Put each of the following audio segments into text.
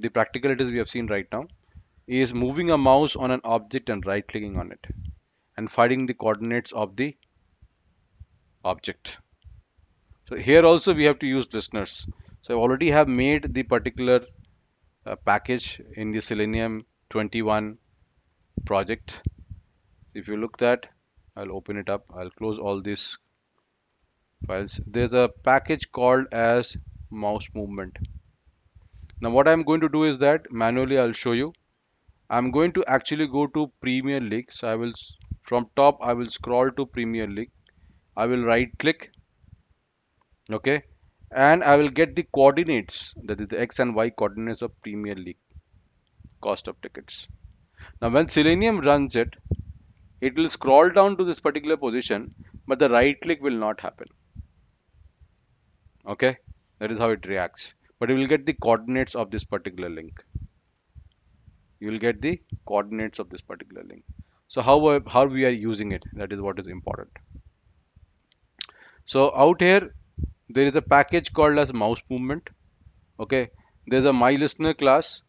the practicalities we have seen right now is moving a mouse on an object and right clicking on it and finding the coordinates of the object. So here also we have to use listeners. So I already have made the particular uh, package in the selenium 21 project. If you look that I'll open it up. I'll close all these files. There's a package called as mouse movement now what I'm going to do is that manually I'll show you. I'm going to actually go to Premier League so I will from top I will scroll to Premier League I will right click. Okay? And I will get the coordinates that is the X and Y coordinates of Premier League cost of tickets. Now when Selenium runs it it will scroll down to this particular position but the right click will not happen. Okay? That is how it reacts but you will get the coordinates of this particular link. You will get the coordinates of this particular link. So how how we are using it that is what is important. So out here there is a package called as mouse movement. Okay? There's a my listener class.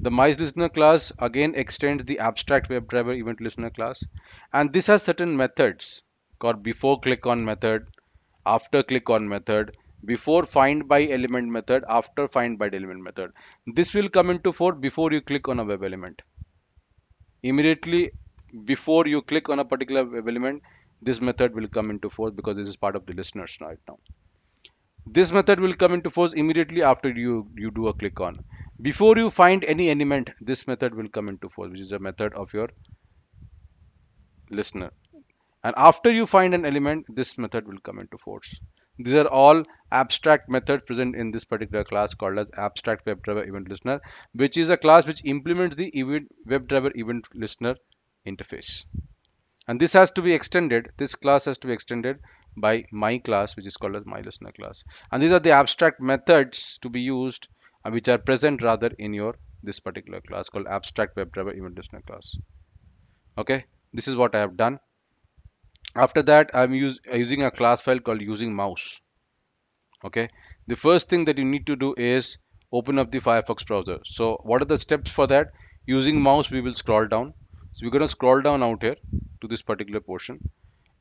The my listener class again extends the abstract WebDriver event listener class. And this has certain methods. Called before click on method after click on method before find by element method after find by element method. This will come into force before you click on a web element. Immediately before you click on a particular web element this method will come into force because this is part of the listeners right now. This method will come into force immediately after you you do a click on. Before you find any element this method will come into force which is a method of your listener. And after you find an element this method will come into force these are all abstract methods present in this particular class called as abstract WebDriver event listener, which is a class which implements the event WebDriver event listener interface. And this has to be extended. This class has to be extended by my class, which is called as my listener class. And these are the abstract methods to be used, uh, which are present rather in your this particular class called abstract WebDriver event listener class. Okay, this is what I have done after that i'm use, using a class file called using mouse. Okay? The first thing that you need to do is open up the firefox browser. So what are the steps for that? Using mouse we will scroll down. So we're going to scroll down out here to this particular portion.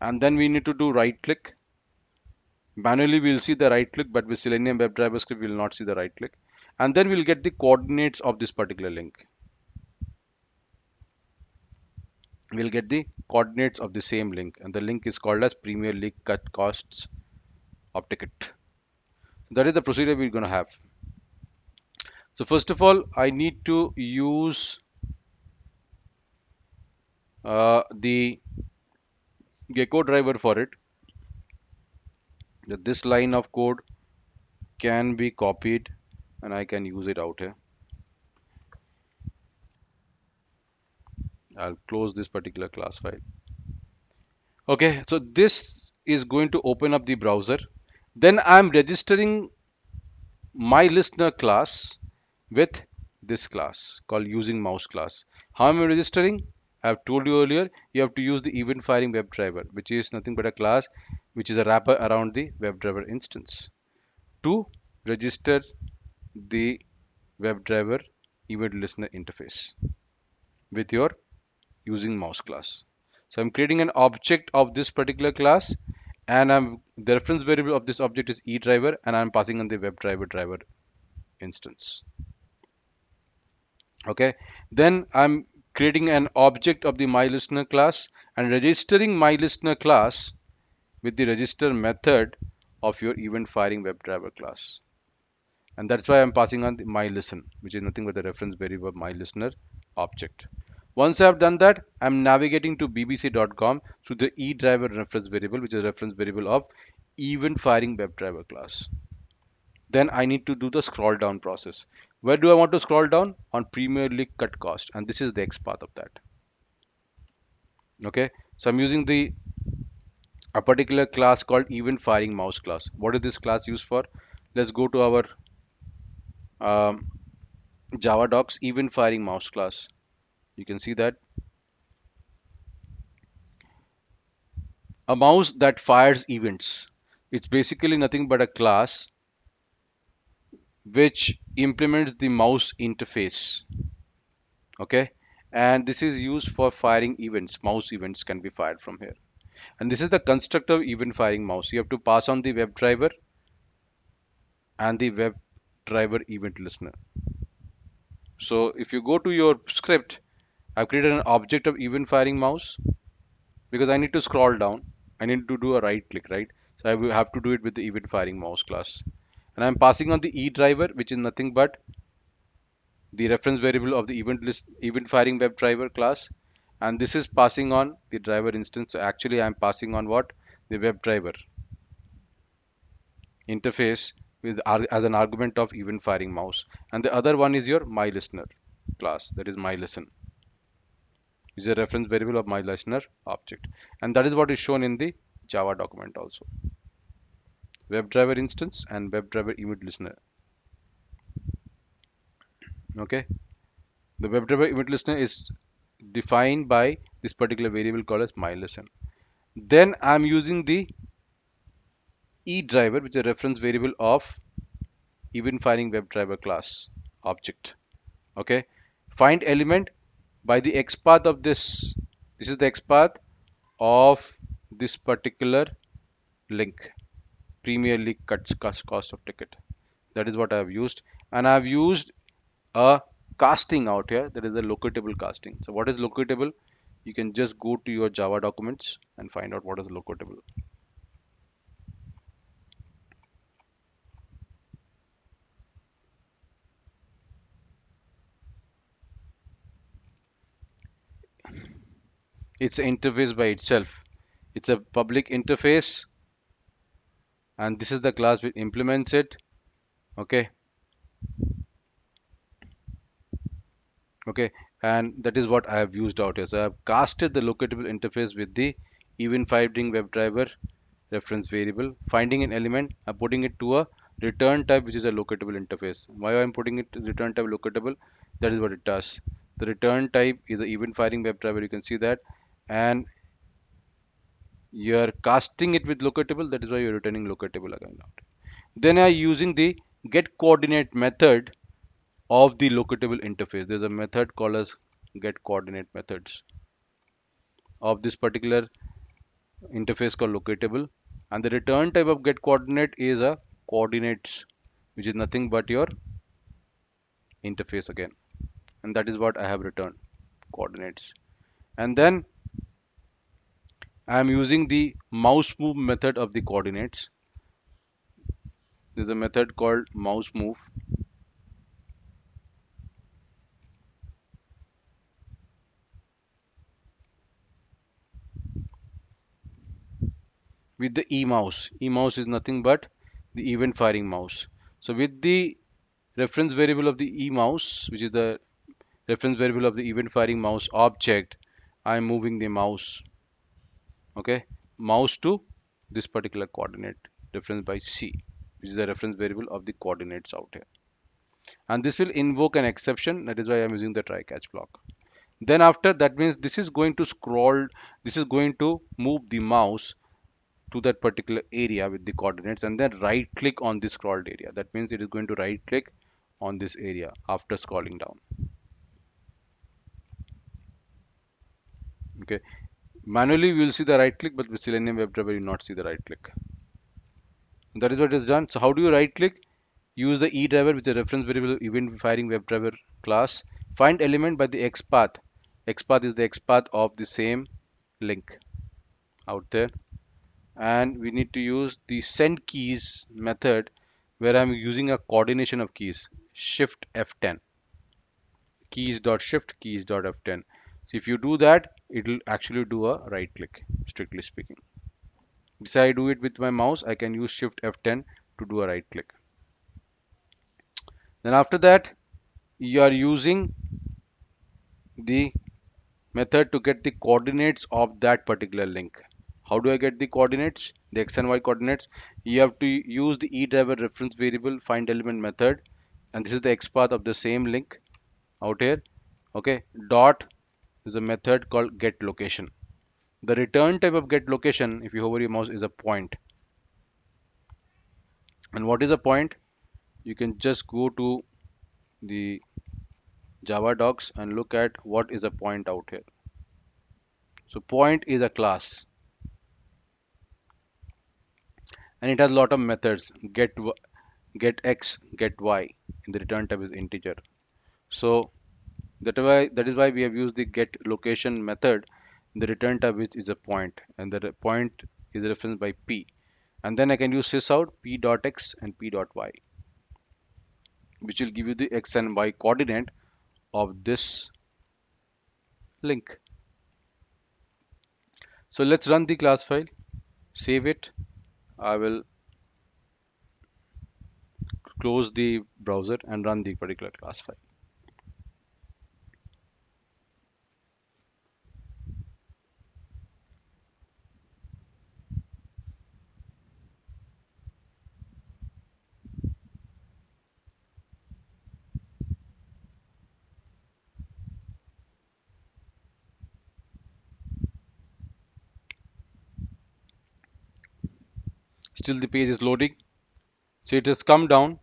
And then we need to do right click manually we'll see the right click but with selenium WebDriver script we will not see the right click and then we'll get the coordinates of this particular link we'll get the coordinates of the same link and the link is called as Premier League cut costs of ticket. That is the procedure we're going to have. So first of all, I need to use uh, the Gecko driver for it. This line of code can be copied and I can use it out here. I'll close this particular class file. Okay, so this is going to open up the browser. Then I'm registering my listener class with this class called using mouse class. How am I registering? I have told you earlier, you have to use the event firing WebDriver, which is nothing but a class which is a wrapper around the WebDriver instance to register the WebDriver event listener interface with your using mouse class. So I'm creating an object of this particular class and I'm the reference variable of this object is eDriver and I'm passing on the WebDriver driver instance. Okay, then I'm creating an object of the myListener class and registering myListener class with the register method of your event firing WebDriver class. And that's why I'm passing on the myListen, which is nothing but the reference variable myListener object. Once I have done that, I'm navigating to bbc.com through the eDriver reference variable, which is a reference variable of event firing WebDriver class. then I need to do the scroll down process. Where do I want to scroll down? On Premier League cut cost, and this is the XPath of that. Okay, so I'm using the a particular class called event firing mouse class. What is this class used for? Let's go to our um, Java docs event firing mouse class. You can see that a mouse that fires events. It's basically nothing but a class which implements the mouse interface. Okay, and this is used for firing events. Mouse events can be fired from here. And this is the constructor event firing mouse. You have to pass on the WebDriver and the WebDriver event listener. So if you go to your script, I've created an object of event firing mouse because I need to scroll down. I need to do a right click, right? So I will have to do it with the event firing mouse class. And I'm passing on the e driver, which is nothing but the reference variable of the event list event firing WebDriver class. And this is passing on the driver instance. So actually I'm passing on what? The WebDriver interface with as an argument of event firing mouse. And the other one is your my listener class, that is my listen is a reference variable of my listener object. And that is what is shown in the java document also. Webdriver instance and webdriver event listener. Okay? The webdriver event listener is defined by this particular variable called as my listen then i'm using the e driver which is a reference variable of event firing webdriver class object. Okay? Find element by the x path of this. This is the x path of this particular link. Premier League cuts cost, cost of ticket. That is what I have used. And I have used a casting out here. That is a locatable casting. So what is locatable? You can just go to your Java documents and find out what is locatable. It's an interface by itself. It's a public interface and this is the class which implements it okay? Okay and that is what I have used out here. So I have casted the locatable interface with the event firing WebDriver reference variable finding an element I'm putting it to a return type which is a locatable interface. Why I'm putting it return type locatable? That is what it does. The return type is the event firing WebDriver you can see that and you're casting it with locatable that is why you're returning locatable again. Then I'm using the get coordinate method of the locatable interface. There's a method called as get coordinate methods of this particular interface called locatable. And the return type of get coordinate is a coordinates which is nothing but your interface again. And that is what I have returned coordinates. And then I am using the mouse move method of the coordinates. There's a method called mouse move. With the e mouse. E mouse is nothing but the event firing mouse. So with the reference variable of the e mouse, which is the reference variable of the event firing mouse object, I am moving the mouse okay? Mouse to this particular coordinate reference by C which is the reference variable of the coordinates out here. And this will invoke an exception that is why I'm using the try catch block. Then after that means this is going to scroll this is going to move the mouse to that particular area with the coordinates and then right click on the scrolled area. That means it is going to right click on this area after scrolling down. Okay manually we will see the right click but with selenium webdriver you will not see the right click. That is what is done. So how do you right click? Use the e driver with a reference variable event firing webdriver class. Find element by the xpath. Xpath is the xpath of the same link out there. And we need to use the send keys method where I'm using a coordination of keys. Shift F10 keys dot shift keys dot F10 so if you do that it will actually do a right click strictly speaking. If I do it with my mouse I can use shift F10 to do a right click. Then after that you are using the method to get the coordinates of that particular link. How do I get the coordinates? The x and y coordinates. You have to use the e driver reference variable find element method and this is the x path of the same link out here. Okay dot is a method called get location. The return type of get location if you hover your mouse is a point. and what is a point? You can just go to the java docs and look at what is a point out here. So point is a class. And it has a lot of methods. Get get x get y. In the return type is integer. So that why that is why we have used the get location method. The return type which is a point and the point is referenced by p. And then I can use sysout p dot x and p dot y which will give you the x and y coordinate of this link. So let's run the class file save it. I will close the browser and run the particular class file still the page is loading. So it has come down.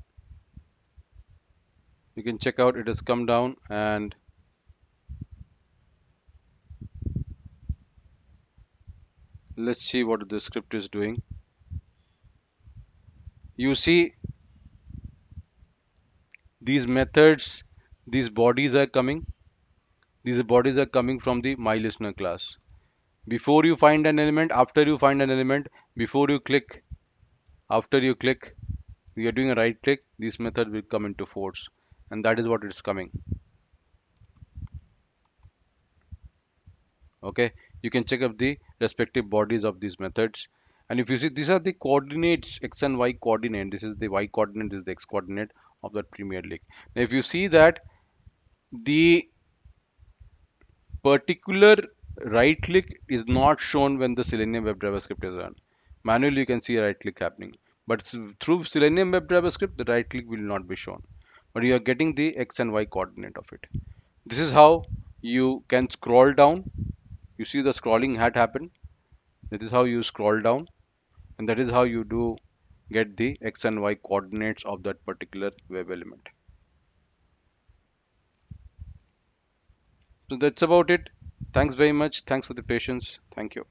You can check out it has come down and let's see what the script is doing. You see these methods these bodies are coming. These bodies are coming from the my listener class. Before you find an element after you find an element before you click after you click we are doing a right click this method will come into force. And that is what it's coming. Okay? You can check up the respective bodies of these methods. And if you see these are the coordinates x and y coordinate. This is the y coordinate this is the x coordinate of that premier league. Now if you see that the particular right click is not shown when the selenium webdriver script is run manually you can see a right click happening. But through selenium WebDriver script the right click will not be shown. But you are getting the x and y coordinate of it. This is how you can scroll down. You see the scrolling had happened. That is how you scroll down. And that is how you do get the x and y coordinates of that particular web element. So that's about it. Thanks very much. Thanks for the patience. Thank you